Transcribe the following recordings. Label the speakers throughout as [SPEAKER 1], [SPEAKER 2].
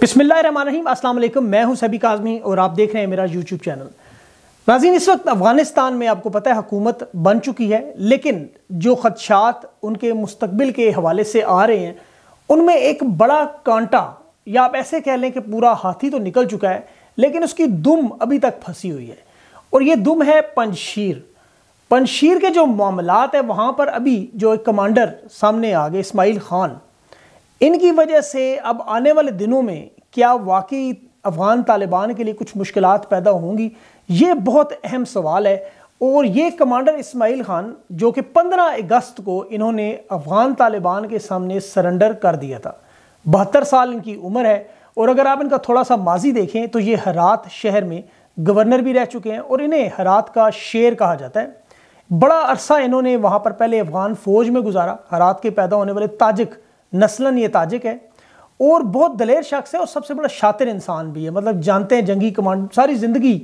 [SPEAKER 1] बिस्मिल्लाहिर्रहमानिर्रहीम अस्सलाम मैं हूँ सभी काजमी और आप देख रहे हैं मेरा यूट्यूब चैनल। नाजीन, इस वक्त अफ़गानिस्तान में आपको पता है हुकूमत बन चुकी है, लेकिन जो खदशात उनके मुस्तबिल के हवाले से आ रहे हैं, उनमें एक बड़ा कांटा, या आप ऐसे कह लें कि पूरा हाथी तो निकल चुका है, लेकिन उसकी दुम अभी तक फंसी हुई है। और ये दुम है पंजशीर पंजशीर के जो मामलात है, वहाँ पर अभी जो एक कमांडर सामने आ गए, इसमाइल ख़ान। इनकी वजह से अब आने वाले दिनों में क्या वाकई अफ़गान तालिबान के लिए कुछ मुश्किल पैदा होंगी? ये बहुत अहम सवाल है। और ये कमांडर इस्माइल खान, जो कि 15 अगस्त को इन्होंने अफ़गान तालिबान के सामने सरेंडर कर दिया था। बहत्तर साल इनकी उम्र है। और अगर आप इनका थोड़ा सा माजी देखें तो ये हरात शहर में गवर्नर भी रह चुके हैं और इन्हें हरात का शेर कहा जाता है। बड़ा अरसा इन्होंने वहाँ पर पहले अफ़गान फ़ौज में गुजारा। हरात के पैदा होने वाले ताजिक नस्लन ये ताजिक है। और बहुत दलेर शख्स है और सबसे बड़ा शातिर इंसान भी है। मतलब जानते हैं जंगी कमांड, सारी ज़िंदगी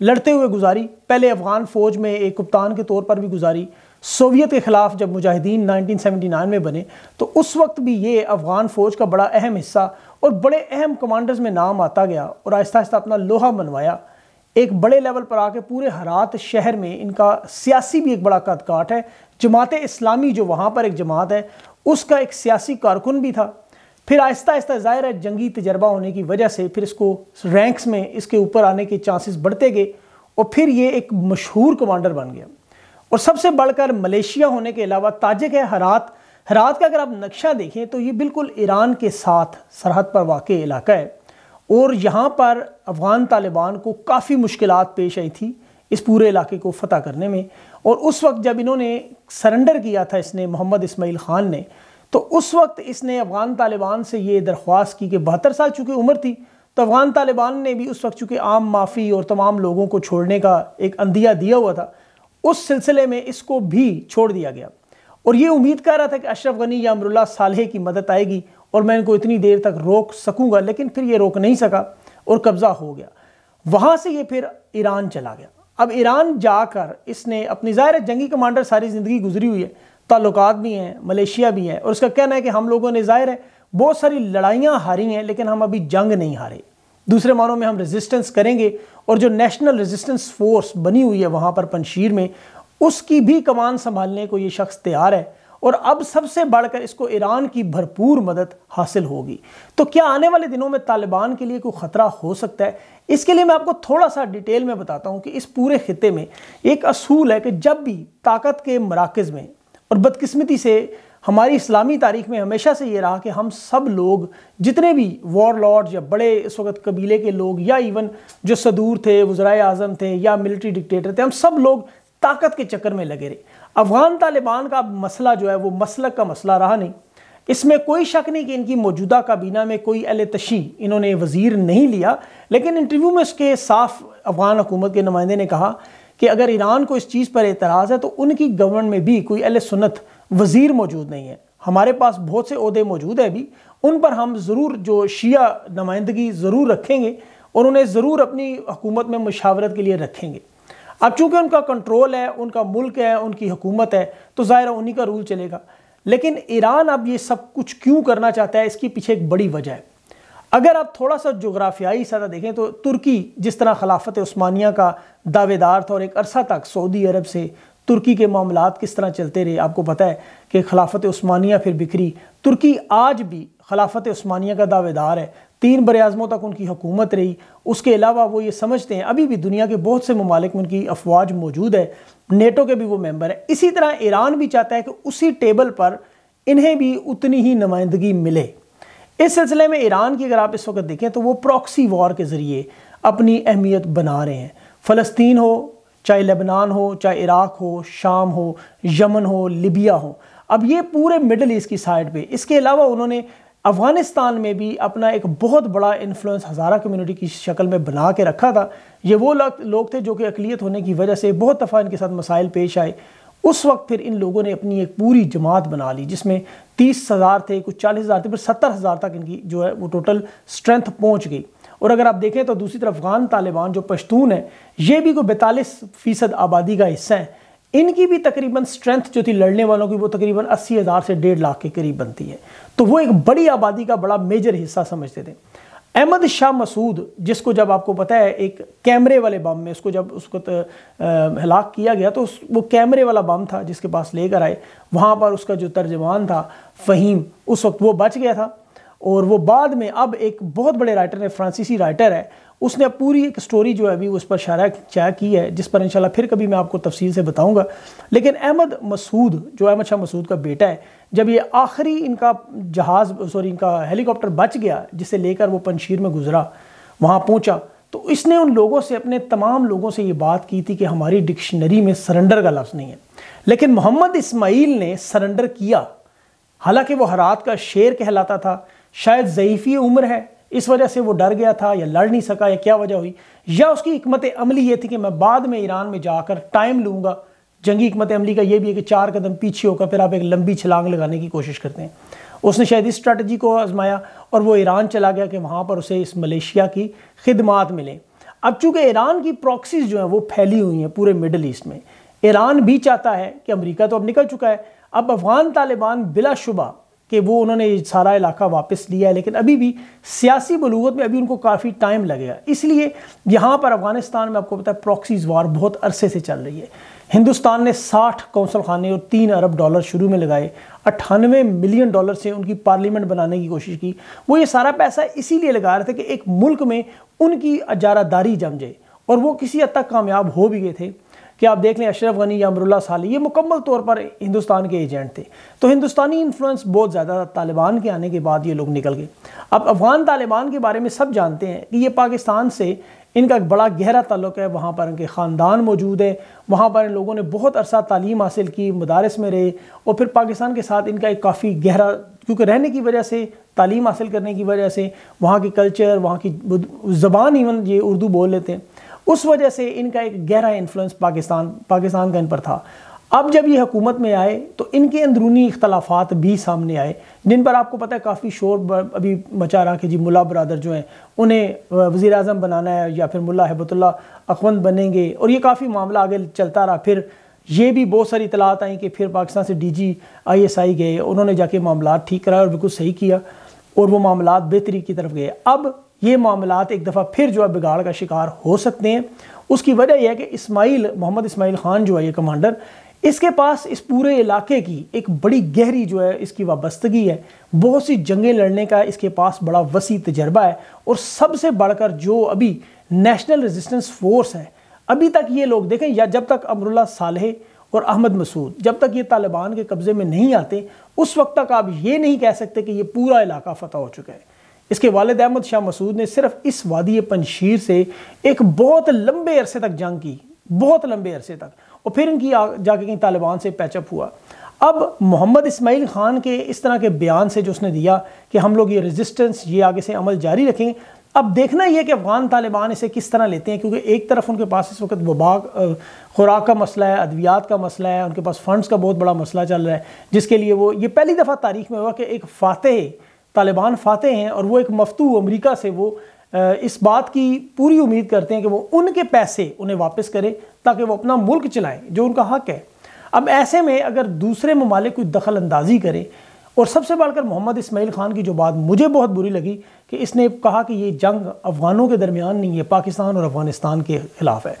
[SPEAKER 1] लड़ते हुए गुजारी। पहले अफ़गान फ़ौज में एक कप्तान के तौर पर भी गुजारी। सोवियत के ख़िलाफ़ जब मुजाहिदीन 1979 में बने तो उस वक्त भी ये अफ़गान फ़ौज का बड़ा अहम हिस्सा और बड़े अहम कमांडर्स में नाम आता गया और आहिस्ता आहिस्ता अपना लोहा मनवाया एक बड़े लेवल पर आके पूरे हरात शहर में इनका सियासी भी एक बड़ा कदकाट है। जमात इस्लामी जो वहाँ पर एक जमात है, उसका एक सियासी कारकुन भी था। फिर आहिस्ता आहिस्ता ज़ाहिर है, जंगी तजर्बा होने की वजह से फिर इसको रैंक्स में इसके ऊपर आने के चांसेस बढ़ते गए और फिर ये एक मशहूर कमांडर बन गया। और सबसे बढ़कर मलेशिया होने के अलावा ताजिक है हरात। हरात का अगर आप नक्शा देखें तो ये बिल्कुल ईरान के साथ सरहद पर वाक़ इलाका है। और यहाँ पर अफ़गान तालिबान को काफ़ी मुश्किल पेश आई थी इस पूरे इलाके को फ़तह करने में। और उस वक्त जब इन्होंने सरेंडर किया था इसने मोहम्मद इसमाइल ख़ान ने तो उस वक्त इसने अफ़गान तालिबान से ये दरख्वास्त की कि बहत्तर साल चूँकि उम्र थी तो अफ़गान तालिबान ने भी उस वक्त चूँकि आम माफ़ी और तमाम लोगों को छोड़ने का एक अंदिया दिया हुआ था, उस सिलसिले में इसको भी छोड़ दिया गया। और ये उम्मीद कर रहा था कि अशरफ गनी या अमरुल्ला सालह की मदद आएगी और मैं इनको इतनी देर तक रोक सकूँगा, लेकिन फिर ये रोक नहीं सका और कब्ज़ा हो गया। वहाँ से ये फिर ईरान चला गया। अब ईरान जाकर इसने अपनी ज़ाहिर जंगी कमांडर सारी ज़िंदगी गुजरी हुई है ताल्लुक भी हैं, मलेशिया भी है, और उसका कहना है कि हम लोगों ने ज़ाहिर है बहुत सारी लड़ाइयाँ हारी हैं, लेकिन हम अभी जंग नहीं हारे। दूसरे मानों में हम रेजिस्टेंस करेंगे, और जो नेशनल रेजिस्टेंस फोर्स बनी हुई है वहाँ पर पंशीर में, उसकी भी कमान संभालने को ये शख्स तैयार है। और अब सबसे बढ़कर इसको ईरान की भरपूर मदद हासिल होगी। तो क्या आने वाले दिनों में तालिबान के लिए कोई ख़तरा हो सकता है? इसके लिए मैं आपको थोड़ा सा डिटेल में बताता हूँ कि इस पूरे खत्े में एक असूल है कि जब भी ताकत के मराकज़ में और बदकिस्मती से हमारी इस्लामी तारीख में हमेशा से ये रहा कि हम सब लोग, जितने भी वॉर लॉर्ड्स या बड़े इस वक्त कबीले के लोग या इवन जो सदूर थे वज़रा आज़म थे या मिलिट्री डिक्टेटर थे, हम सब लोग ताकत के चक्कर में लगे रहे। अफ़गान तालिबान का मसला जो है, वो मसलक का मसला रहा नहीं। इसमें कोई शक नहीं कि इनकी मौजूदा काबीना में कोई अल तशी इन्होंने वज़ीर नहीं लिया। लेकिन इंटरव्यू में उसके साफ़ अफगान हुकूमत के नुमाइंदे ने कहा कि अगर ईरान को इस चीज़ पर एतराज़ है तो उनकी गवर्नमेंट में भी कोई अल सुन्नत वज़ीर मौजूद नहीं है। हमारे पास बहुत से अहदे मौजूद है भी उन पर हम ज़रूर, जो शिया नुमाइंदगी ज़रूर रखेंगे और उन्हें ज़रूर अपनी हुकूमत में मशावरत के लिए रखेंगे। अब चूँकि उनका कंट्रोल है, उनका मुल्क है, उनकी हुकूमत है तो ज़ाहिर उन्हीं का रूल चलेगा। लेकिन ईरान अब ये सब कुछ क्यों करना चाहता है, इसकी पीछे एक बड़ी वजह है। अगर आप थोड़ा सा जोग्राफियाई सतह देखें तो तुर्की जिस तरह खिलाफत उस्मानिया का दावेदार था, और एक अरसा तक सऊदी अरब से तुर्की के मामला किस तरह चलते रहे, आपको पता है कि खिलाफत उस्मानिया फिर बिखरी। तुर्की आज भी खिलाफत उस्मानिया का दावेदार है। तीन बर आज़मों तक उनकी हुकूमत रही। उसके अलावा वो ये समझते हैं, अभी भी दुनिया के बहुत से ममालिक में उनकी अफवाज मौजूद है। नेटो के भी वो मेंबर हैं। इसी तरह ईरान भी चाहता है कि उसी टेबल पर इन्हें भी उतनी ही नुमाइंदगी मिले। इस सिलसिले में ईरान की अगर आप इस वक्त देखें तो वो प्रॉक्सी वॉर के ज़रिए अपनी अहमियत बना रहे हैं। फ़लस्तीन हो, चाहे लेबनान हो, चाहे इराक हो, शाम हो, यमन हो, लिबिया हो। अब ये पूरे मिडल ईस्ट की साइड पे। इसके अलावा उन्होंने अफ़गानिस्तान में भी अपना एक बहुत बड़ा इन्फ्लुएंस हज़ारा कम्युनिटी की शक्ल में बना के रखा था। ये वो लोग थे जो कि अकलीत होने की वजह से बहुत दफ़ा इनके साथ मसाइल पेश आए। उस वक्त फिर इन लोगों ने अपनी एक पूरी जमात बना ली, जिसमें तीस हज़ार थे, कुछ चालीस हज़ार थे, फिर सत्तर हज़ार तक इनकी जो है वो टोटल स्ट्रेंथ पहुँच गई। और अगर आप देखें तो दूसरी तरफ़ अफगान तालिबान जो पश्तून है, ये भी कोई बैतालीस फ़ीसद आबादी का हिस्सा है। इनकी भी तकरीबन स्ट्रेंथ जो थी लड़ने वालों की वो तकरीबन अस्सी हज़ार से डेढ़ लाख के करीब बनती है। तो वो एक बड़ी आबादी का बड़ा मेजर हिस्सा समझते थे। अहमद शाह मसूद जिसको जब आपको पता है एक कैमरे वाले बम में उसको जब उसको हलाक किया गया तो उस, वो कैमरे वाला बम था जिसके पास लेकर आए। वहाँ पर उसका जो तर्जमान था फ़हीम उस वक्त वो बच गया था। और वो बाद में अब एक बहुत बड़े राइटर है फ्रांसीसी राइटर है। उसने पूरी एक स्टोरी जो है अभी उस पर शारा चाह की है, जिस पर इंशाल्लाह फिर कभी मैं आपको तफसील से बताऊँगा। लेकिन अहमद मसूद, जो अहमद शाह मसूद का बेटा है, जब ये आखिरी इनका जहाज़ सॉरी इनका हेलीकॉप्टर बच गया, जिसे लेकर वो पंशीर में गुजरा, वहाँ पहुँचा तो इसने उन लोगों से, अपने तमाम लोगों से ये बात की थी कि हमारी डिक्शनरी में सरेंडर का लफ्ज़ नहीं है। लेकिन मोहम्मद इसमाइल ने सरेंडर किया। हालाँकि वो हरात का शेर कहलाता था शायद ज़यीफ़ी उम्र है। इस वजह से वो डर गया था या लड़ नहीं सका या क्या वजह हुई। या उसकी हमत अमली ये थी कि मैं बाद में ईरान में जाकर टाइम लूँगा। जंगी हमत अमली का ये भी है कि चार कदम पीछे होकर फिर आप एक लंबी छलांग लगाने की कोशिश करते हैं। उसने शायद इस स्ट्रेटजी को आजमाया और वो ईरान चला गया कि वहाँ पर उसे इस मलेशिया की खिदमात मिलें। अब चूँकि ईरान की प्रॉक्सीज जो हैं वो फैली हुई हैं पूरे मिडल ईस्ट में, ईरान भी चाहता है कि अमरीका तो अब निकल चुका है। अब अफगान तालिबान बिलाशुबा कि वो उन्होंने सारा इलाका वापस लिया है, लेकिन अभी भी सियासी बलूगत में अभी उनको काफ़ी टाइम लगेगा। इसलिए यहाँ पर अफ़गानिस्तान में आपको पता है प्रॉक्सीज वार बहुत अरसे से चल रही है। हिंदुस्तान ने 60 कौंसल खाने और तीन अरब डॉलर शुरू में लगाए। अट्ठानवे मिलियन डॉलर से उनकी पार्लियामेंट बनाने की कोशिश की। वो ये सारा पैसा इसीलिए लगा रहे थे कि एक मुल्क में उनकी अजारादारी जम जाए, और वो किसी हद तक कामयाब हो भी गए थे। कि आप देख लें, अशरफ गनी या अमरुल्ला साली, ये मुकम्मल तौर पर हिंदुस्तान के एजेंट थे। तो हिंदुस्तानी इन्फ्लुएंस बहुत ज़्यादा था। तालिबान के आने के बाद ये लोग निकल गए। अब अफगान तालिबान के बारे में सब जानते हैं कि ये पाकिस्तान से इनका एक बड़ा गहरा ताल्लुक है। वहाँ पर इनके ख़ानदान मौजूद है। वहाँ पर इन लोगों ने बहुत अरसा तालीम हासिल की, मदारस में रहे और फिर पाकिस्तान के साथ इनका एक काफ़ी गहरा, क्योंकि रहने की वजह से, तालीम हासिल करने की वजह से, वहाँ की कल्चर वहाँ की ज़बान इवन ये उर्दू बोल लेते हैं। उस वजह से इनका एक गहरा इन्फ्लुएंस पाकिस्तान पाकिस्तान का इन पर था। अब जब ये हुकूमत में आए तो इनके अंदरूनी इख्तलाफात भी सामने आए, जिन पर आपको पता है काफ़ी शोर अभी मचा रहा कि जी मुला बरदर जो हैं, उन्हें वज़ी अजम बनाना है या फिर मुला हबतुल्ला अखवंद बनेंगे, और ये काफ़ी मामला आगे चलता रहा। फिर ये भी बहुत सारी इतलात आई कि फिर पाकिस्तान से D G I S I गए उन्होंने जाके मामला ठीक कराया और बिल्कुल सही किया, और वो मामला बेहतरी की तरफ़ गए। अब ये मामला एक दफ़ा फिर जो है बिगाड़ का शिकार हो सकते हैं। उसकी वजह यह है कि इस्माइल, मोहम्मद इस्माइल खान जो है ये कमांडर, इसके पास इस पूरे इलाके की एक बड़ी गहरी जो है इसकी वाबस्तगी है। बहुत सी जंगें लड़ने का इसके पास बड़ा वसी तजर्बा है और सबसे बढ़कर जो अभी नेशनल रेजिस्टेंस फोर्स है, अभी तक ये लोग देखें, या जब तक अमरुल्ला सालह और अहमद मसूद, जब तक ये तालिबान के कब्ज़े में नहीं आते, उस वक्त तक आप ये नहीं कह सकते कि ये पूरा इलाका फतह हो चुका है। इसके वालद अहमद शाह मसूद ने सिर्फ़ इस वादी पंशीर से एक बहुत लंबे अरसे तक जंग की, बहुत लंबे अरसे तक, और फिर इनकी जाके कहीं तालिबान से पैचअप हुआ। अब मोहम्मद इसमाइल ख़ान के इस तरह के बयान से जो उसने दिया कि हम लोग ये रेजिस्टेंस ये आगे से अमल जारी रखेंगे अब देखना यह कि अफगान तालिबान इसे किस तरह लेते हैं, क्योंकि एक तरफ़ उनके पास इस वक्त वबा खुराक का मसला है, अद्वियात का मसला है, उनके पास फंड्स का बहुत बड़ा मसला चल रहा है, जिसके लिए वो, ये पहली दफ़ा तारीख में हुआ कि एक फ़ातह तालिबान फाते हैं और वो एक मफतू अमरीका से वो इस बात की पूरी उम्मीद करते हैं कि वो उनके पैसे उन्हें वापस करें ताकि वो अपना मुल्क चलाएँ, जो उनका हक है। अब ऐसे में अगर दूसरे ममालिक कोई दखल अंदाजी करे और सबसे बढ़कर मोहम्मद इसमाइल खान की जो बात मुझे बहुत बुरी लगी कि इसने कहा कि ये जंग अफगानों के दरमियान नहीं है, पाकिस्तान और अफ़गानिस्तान के ख़िलाफ़ है।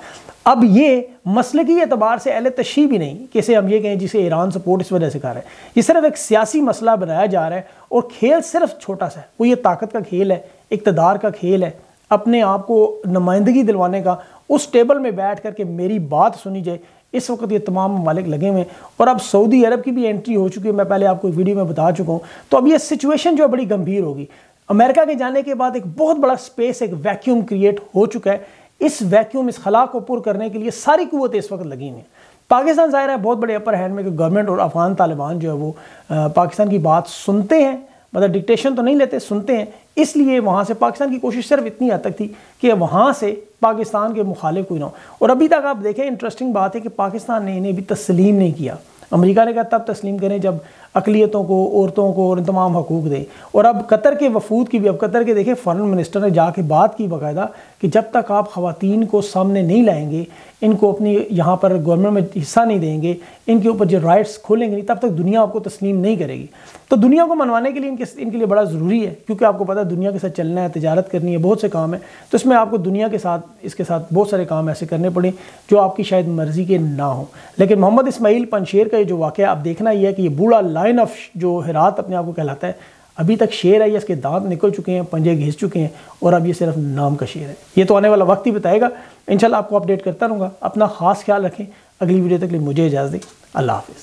[SPEAKER 1] अब ये मसले की एतबार से अहल तशी भी नहीं कि इसे हम ये कहें जिसे ईरान सपोर्ट इस वजह से कर रहा है। ये सिर्फ़ एक सियासी मसला बनाया जा रहा है और खेल सिर्फ़ छोटा सा है, वो ये ताकत का खेल है, इकतदार का खेल है, अपने आप को नुमाइंदगी दिलवाने का, उस टेबल में बैठ करके मेरी बात सुनी जाए इस वक्त ये तमाम ममालिक लगे हुए हैं। और अब सऊदी अरब की भी एंट्री हो चुकी है, मैं पहले आपको वीडियो में बता चुका हूँ। तो अब ये सिचुएशन जो है बड़ी गंभीर होगी। अमेरिका के जाने के बाद एक बहुत बड़ा स्पेस एक वैक्यूम क्रिएट हो चुका है। इस वैक्यूम इस खला को पुर करने के लिए सारी कुतें इस वक्त लगी हुई हैं। पाकिस्तान ज़ाहिर है, बहुत बड़े अपर हैंड में कि गवर्नमेंट और अफगान तालिबान जो है वो पाकिस्तान की बात सुनते हैं। मतलब डिक्टेशन तो नहीं लेते, सुनते हैं। इसलिए वहाँ से पाकिस्तान की कोशिश सिर्फ़ इतनी हद तक थी कि वहाँ से पाकिस्तान के मुखालिफ कोई ना हो। और अभी तक आप देखें इंटरेस्टिंग बात है कि पाकिस्तान ने इन्हें भी तस्लीम नहीं किया। अमेरिका ने कहा, तब तस्लीम करें जब अकलीतों को, औरतों को और तमाम हकूक़ दें। और अब कतर के वफूद की भी, अब कतर के देखें फ़ॉरन मिनिस्टर ने जाके बात की बाकायदा कि जब तक आप ख़वातीन को सामने नहीं लाएँगे, इनको अपनी यहाँ पर गवर्नमेंट में हिस्सा नहीं देंगे इनके ऊपर जो राइट्स खोलेंगे नहीं, तब तक दुनिया आपको तस्लीम नहीं करेगी। तो दुनिया को मनवाने के लिए इनके इनके लिए बड़ा ज़रूरी है, क्योंकि आपको पता है दुनिया के साथ चलना है, तजारत करनी है, बहुत से काम है। तो इसमें आपको दुनिया के साथ, इसके साथ बहुत सारे काम ऐसे करने पड़े, जो आपकी शायद मर्ज़ी के ना हो। लेकिन मोहम्मद इसमाइल पंशेर का ये जो वाक़ आप देखना ही है कि ये बूढ़ा लाइन ऑफ़ जो हरात अपने आप को कहलाता है, अभी तक शेर है, या इसके दांत निकल चुके हैं, पंजे घिस चुके हैं, और अब ये सिर्फ़ नाम का शेर है। ये तो आने वाला वक्त ही बताएगा। इंशाल्लाह आपको अपडेट करता रहूँगा। अपना ख़ास ख्याल रखें। अगली वीडियो तक लिए मुझे इजाज़त दी। अल्लाह हाफिज़।